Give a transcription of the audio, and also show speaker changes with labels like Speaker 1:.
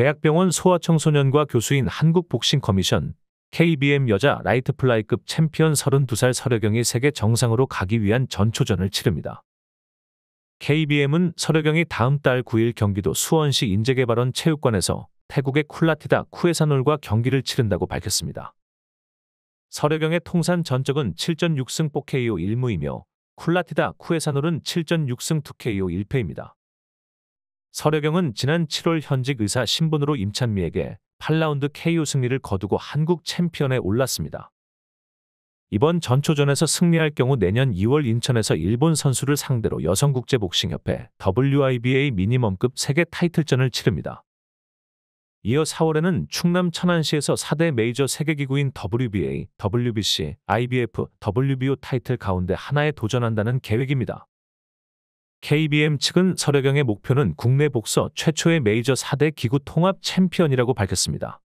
Speaker 1: 대학병원 소아청소년과 교수인 한국복싱커미션 KBM 여자 라이트플라이급 챔피언 32살 서려경이 세계 정상으로 가기 위한 전초전을 치릅니다. KBM은 서려경이 다음 달 9일 경기도 수원시 인재개발원 체육관에서 태국의 쿨라티다 쿠에사놀과 경기를 치른다고 밝혔습니다. 서려경의 통산 전적은 7전 6승 4KO 1무이며 쿨라티다 쿠에사놀은 7전 6승 2KO 1패입니다. 서려경은 지난 7월 현직 의사 신분으로 임찬미에게 8라운드 KO 승리를 거두고 한국 챔피언에 올랐습니다. 이번 전초전에서 승리할 경우 내년 2월 인천에서 일본 선수를 상대로 여성국제복싱협회 WIBA 미니멈급 세계 타이틀전을 치릅니다. 이어 4월에는 충남 천안시에서 4대 메이저 세계기구인 WBA, WBC, IBF, WBO 타이틀 가운데 하나에 도전한다는 계획입니다. KBM 측은 서려경의 목표는 국내 복서 최초의 메이저 4대 기구 통합 챔피언이라고 밝혔습니다.